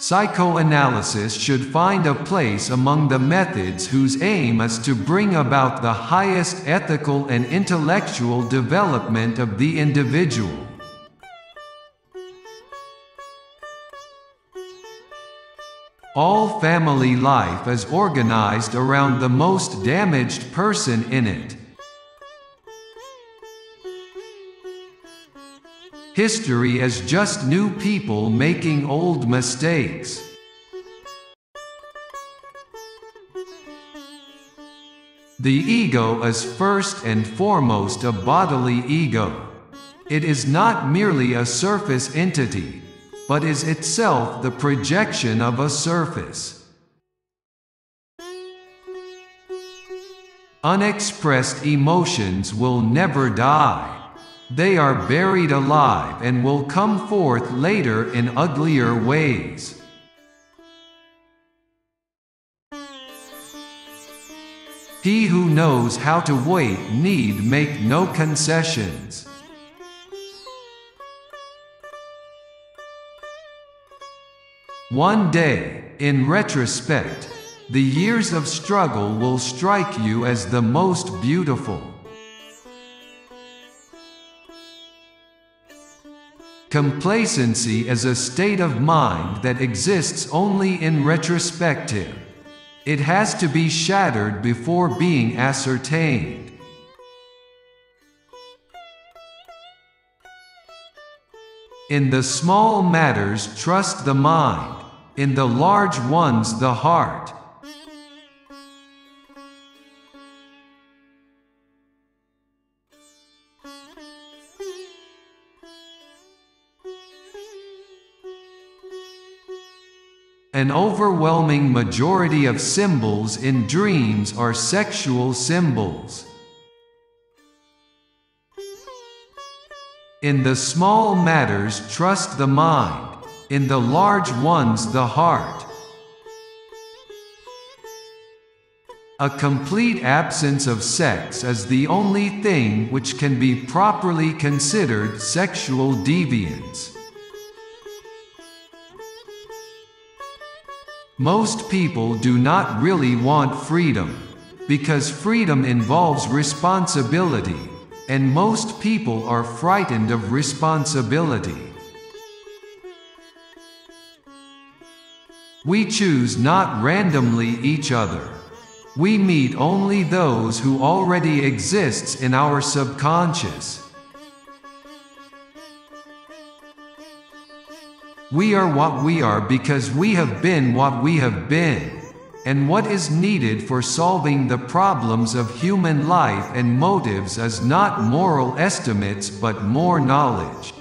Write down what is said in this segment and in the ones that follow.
psychoanalysis should find a place among the methods whose aim is to bring about the highest ethical and intellectual development of the individual. All family life is organized around the most damaged person in it. History is just new people making old mistakes. The ego is first and foremost a bodily ego. It is not merely a surface entity, but is itself the projection of a surface. Unexpressed emotions will never die. They are buried alive and will come forth later in uglier ways. He who knows how to wait need make no concessions. One day, in retrospect, the years of struggle will strike you as the most beautiful. Complacency is a state of mind that exists only in retrospective. It has to be shattered before being ascertained. In the small matters trust the mind in the large ones the heart. An overwhelming majority of symbols in dreams are sexual symbols. In the small matters trust the mind in the large ones the heart. A complete absence of sex is the only thing which can be properly considered sexual deviance. Most people do not really want freedom, because freedom involves responsibility, and most people are frightened of responsibility. We choose not randomly each other. We meet only those who already exists in our subconscious. We are what we are because we have been what we have been. And what is needed for solving the problems of human life and motives is not moral estimates but more knowledge.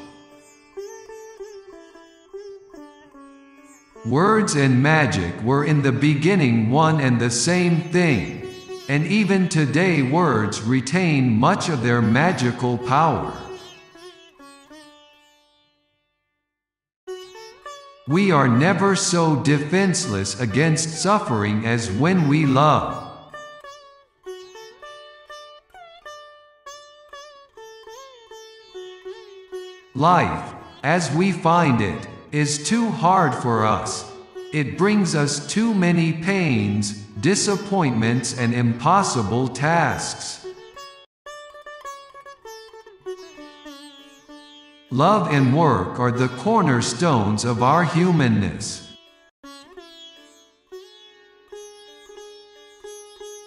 Words and magic were in the beginning one and the same thing, and even today words retain much of their magical power. We are never so defenseless against suffering as when we love. Life, as we find it, is too hard for us. It brings us too many pains, disappointments and impossible tasks. Love and work are the cornerstones of our humanness.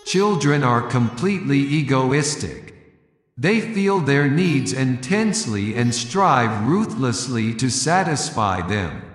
Children are completely egoistic. They feel their needs intensely and strive ruthlessly to satisfy them.